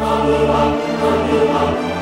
Hallelujah, hallelujah.